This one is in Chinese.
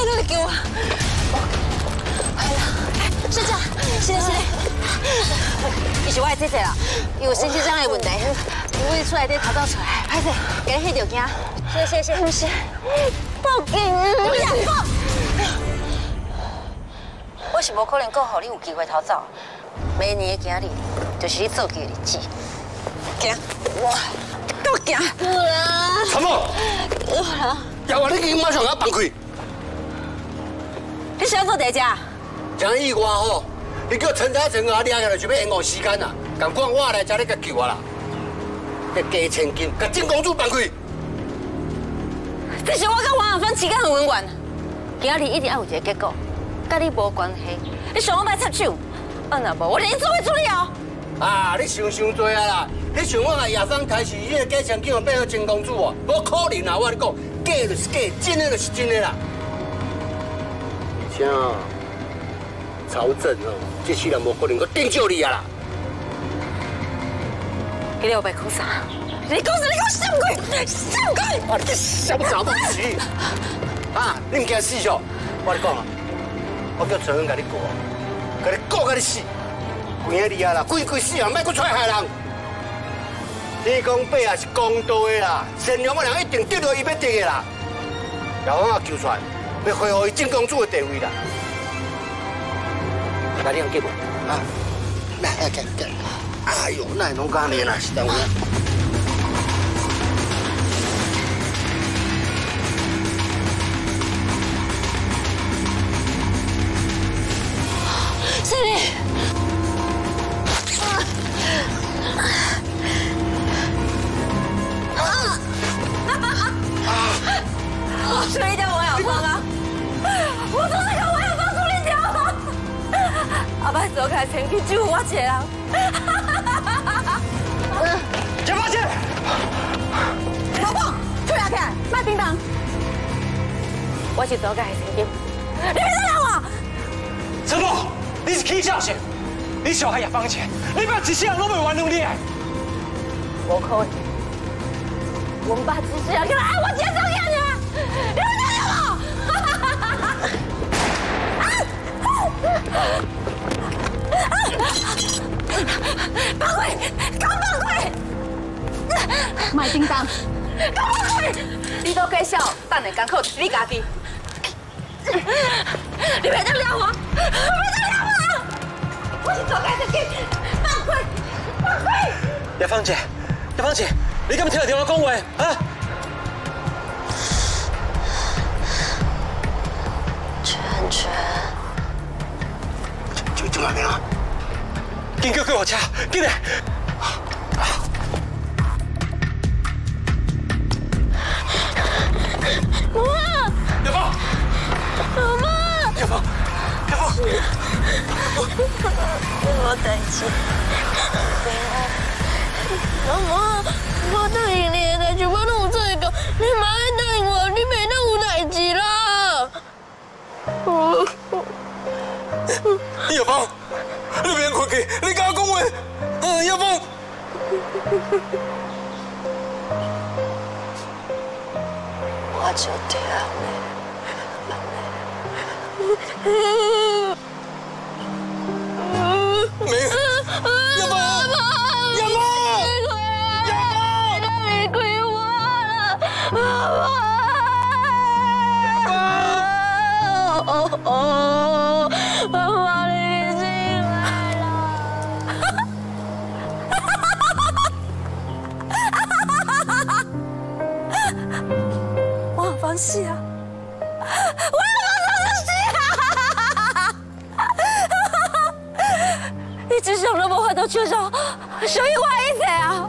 拜托你给我。哎呀，睡觉，是嘞是嘞。伊是我的姐姐啦，伊有身体障碍问题，我出来得逃走出来，歹势，给你迄条件。谢谢谢谢，不是，报警！不要报。我是无可能够好你有机会逃走。明年的今日就是你做记的日子。行，我，给我行。陈某，要我你马上给我放开。你想做地家？讲意外吼，你叫陈太成啊，抓起来就要延误时间啦。赶快我来才你甲救我啦！要加千金，甲金公主放开。这是我跟王永芬之间很温暖，今日一定要有一个结果，跟你无关系。你想我别插手，啊那无我连做会处理哦。啊，你想伤多啊啦！你想我叶芳开始伊个假千金，变做金公主哦？无可能啊！我你讲，假就是假，真的就是真的啦。而且啊，曹正哦，这世人无可能够顶救你啊啦！你六百哭啥？你讲啥？你讲什么鬼？什么鬼？啊！你什么找不起？啊！你唔惊死哦？我你讲啊，我叫陈恩甲你过，甲你过甲你死，关起你啊啦！鬼鬼死人，莫搁出来害人。你讲八也是公道的啦，善良的人一定得到伊要得的啦。然后我救出来，要恢复伊正公主的地位啦。来，你用给我啊！来来来来，哎呦，那侬讲你啦，是当我。阿爸走开，前去救我一个人。小芳姐，老公，出来看，卖叮当。我是走开你别再让我。陈某，你是起笑先，你小孩也放钱，你把一世人拢未玩弄你。我可能，我们把一世人跟他爱我结成一样的，卖叮当。你都计笑，等下艰苦就是你家己。你别再撩我，别再撩我！我是做该的事，放开，放开！叶芳姐，叶芳姐，你敢听得电话讲话啊？全全，就就那边啊！紧叫救护车，紧来！妈，叶芳，妈，叶芳，叶芳，我担心。妈妈，我答应你的代志，我拢有做到。你妈要答应我，你袂当有代志啦。叶芳，你别回去，你跟我讲话。嗯，叶芳。没有，我很放弃啊！我要放弃啊！一直想那么快到缺少，谁怪谁啊？